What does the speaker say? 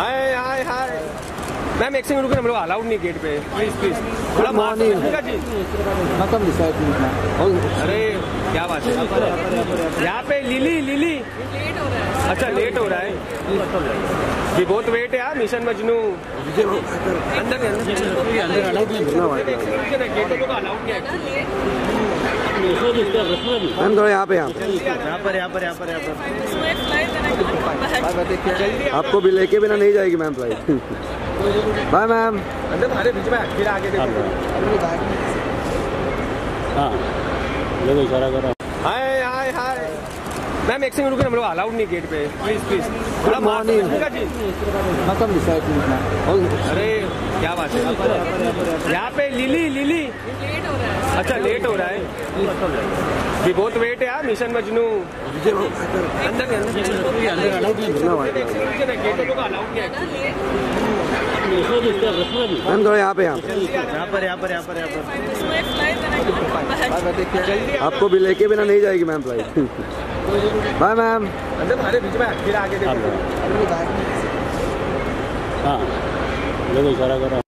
हाय हाय हाय। Ma'am एक second रुकिए हम लोग अलाउड नहीं गेट पे। प्लीज़ प्लीज़ थोड़ा मास्क जी? is अरे क्या बात है यहाँ पे लिली लिली। अच्छा लेट हो रहा है। जी बहुत वेट है यार मिशन मजनू। अंदर अंदर। अलाउड नहीं गेटों को अलाउड नहीं है। मैम थोड़ा यहाँ पे यहाँ पे। यहाँ पर यहाँ पर यहाँ पर यहाँ पर। आपको भी लेके बिना नहीं जाएगी मैम फ़्लाइट बाय मैम अंदर बीच में आगे हाँ। देखो इशारा करो। हाय हाय हाय। मैम एक सेकंड रुकिए हम लोग अलाउड नहीं गेट पे। प्लीज़ प्लीज़ थोड़ा come this side अरे क्या बात है? यहाँ पे लिली लिली। अच्छा लेट हो रहा है। जी बहुत वेट है यार मिशन मजनू। अंदर अंदर अलाउड नहीं गेटों को अलाउड नहीं है मैम थोड़ा यहाँ पे यहाँ पर यहाँ पर यहाँ पर यहाँ पर। आपको भी लेके बिना नहीं जाएगी मैम फ़्लाइट बाय मैम अंदर हमारे बीच में फिर आगे देखो। हाँ। देखो इशारा करो